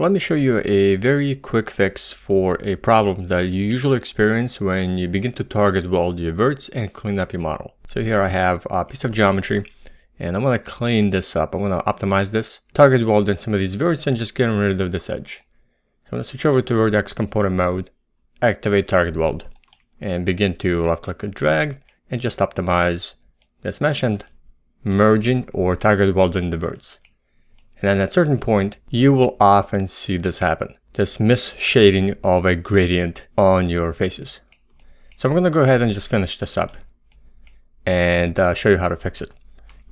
Let me show you a very quick fix for a problem that you usually experience when you begin to target weld your verts and clean up your model. So here I have a piece of geometry and I'm going to clean this up. I'm going to optimize this, target weld in some of these verts and just get rid of this edge. So I'm going to switch over to vertex component mode, activate target weld and begin to left click and drag and just optimize this mesh and merging or target welding the verts. And at a certain point, you will often see this happen. This misshading of a gradient on your faces. So I'm going to go ahead and just finish this up and uh, show you how to fix it.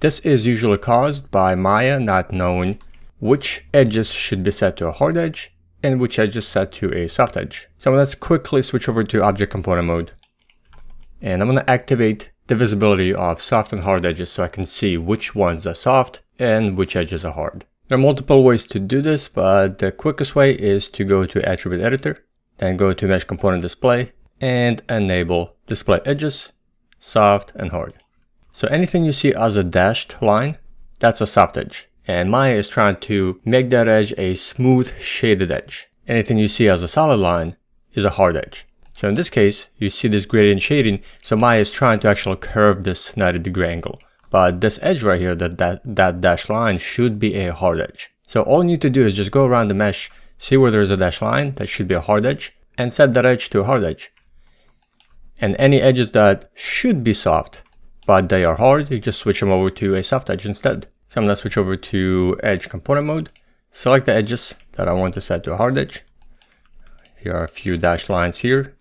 This is usually caused by Maya not knowing which edges should be set to a hard edge and which edges set to a soft edge. So let's quickly switch over to object component mode. And I'm going to activate the visibility of soft and hard edges so I can see which ones are soft and which edges are hard. There are multiple ways to do this, but the quickest way is to go to Attribute Editor, then go to Mesh Component Display, and enable Display Edges, Soft and Hard. So anything you see as a dashed line, that's a soft edge. And Maya is trying to make that edge a smooth shaded edge. Anything you see as a solid line is a hard edge. So in this case, you see this gradient shading, so Maya is trying to actually curve this 90 degree angle. But this edge right here, that, that, that dashed line should be a hard edge. So all you need to do is just go around the mesh, see where there's a dashed line, that should be a hard edge, and set that edge to a hard edge. And any edges that should be soft, but they are hard, you just switch them over to a soft edge instead. So I'm gonna switch over to edge component mode, select the edges that I want to set to a hard edge. Here are a few dashed lines here.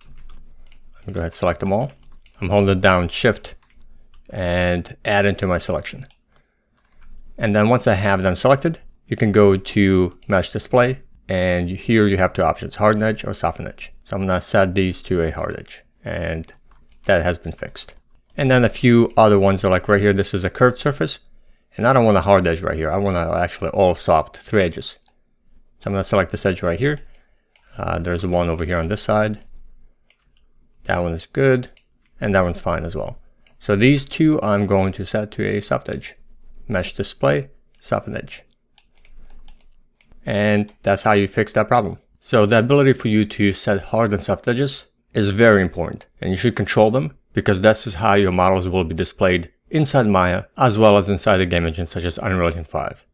Go ahead, select them all. I'm holding down shift and add into my selection. And then once I have them selected, you can go to mesh display and here you have two options, hard edge or soften edge. So I'm gonna set these to a hard edge and that has been fixed. And then a few other ones are like right here, this is a curved surface and I don't want a hard edge right here. I want to actually all soft, three edges. So I'm gonna select this edge right here. Uh, there's one over here on this side. That one is good and that one's fine as well. So these two I'm going to set to a soft edge. Mesh display, soft edge. And that's how you fix that problem. So the ability for you to set hard and soft edges is very important and you should control them because this is how your models will be displayed inside Maya as well as inside the game engine such as Unreal Engine 5.